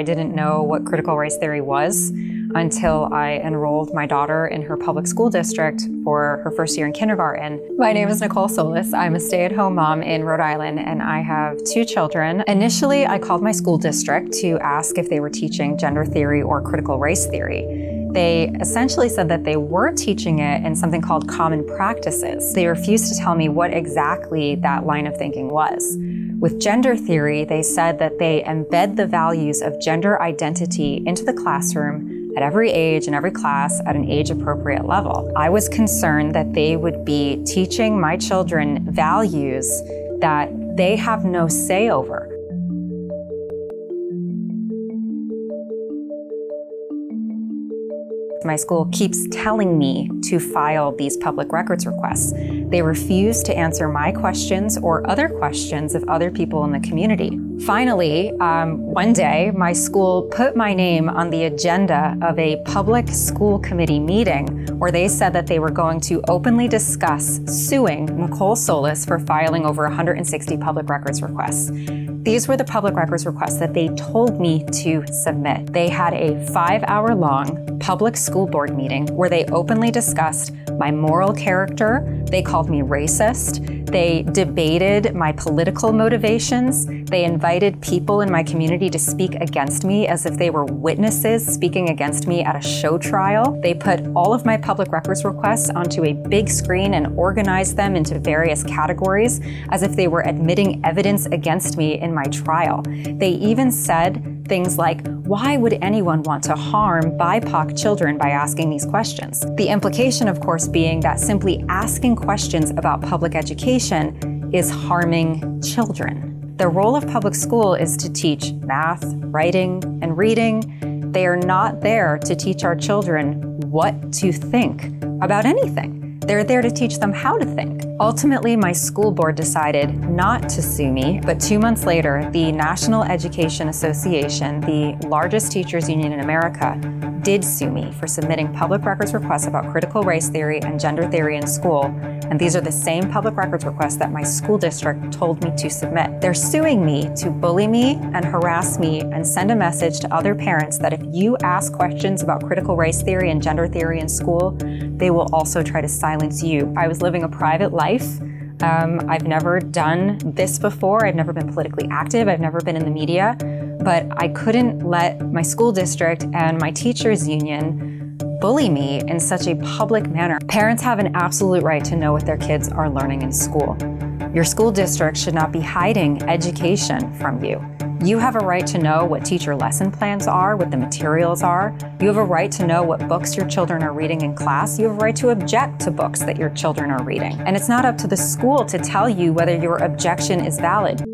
I didn't know what critical race theory was until I enrolled my daughter in her public school district for her first year in kindergarten. My name is Nicole Solas. I'm a stay at home mom in Rhode Island and I have two children. Initially, I called my school district to ask if they were teaching gender theory or critical race theory. They essentially said that they were teaching it in something called common practices. They refused to tell me what exactly that line of thinking was. With gender theory, they said that they embed the values of gender identity into the classroom at every age and every class at an age appropriate level. I was concerned that they would be teaching my children values that they have no say over. My school keeps telling me to file these public records requests. They refuse to answer my questions or other questions of other people in the community. Finally, um, one day, my school put my name on the agenda of a public school committee meeting where they said that they were going to openly discuss suing Nicole Solas for filing over 160 public records requests. These were the public records requests that they told me to submit. They had a five hour long public school board meeting where they openly discussed my moral character. They called me racist. They debated my political motivations. They invited people in my community to speak against me as if they were witnesses speaking against me at a show trial. They put all of my public records requests onto a big screen and organized them into various categories as if they were admitting evidence against me in my trial. They even said things like, why would anyone want to harm BIPOC children by asking these questions? The implication, of course, being that simply asking questions about public education is harming children. The role of public school is to teach math, writing, and reading. They are not there to teach our children what to think about anything. They're there to teach them how to think. Ultimately, my school board decided not to sue me, but two months later, the National Education Association, the largest teachers union in America, did sue me for submitting public records requests about critical race theory and gender theory in school, and these are the same public records requests that my school district told me to submit. They're suing me to bully me and harass me and send a message to other parents that if you ask questions about critical race theory and gender theory in school, they will also try to silence you. I was living a private life. Um, I've never done this before. I've never been politically active. I've never been in the media but I couldn't let my school district and my teachers union bully me in such a public manner. Parents have an absolute right to know what their kids are learning in school. Your school district should not be hiding education from you. You have a right to know what teacher lesson plans are, what the materials are. You have a right to know what books your children are reading in class. You have a right to object to books that your children are reading. And it's not up to the school to tell you whether your objection is valid.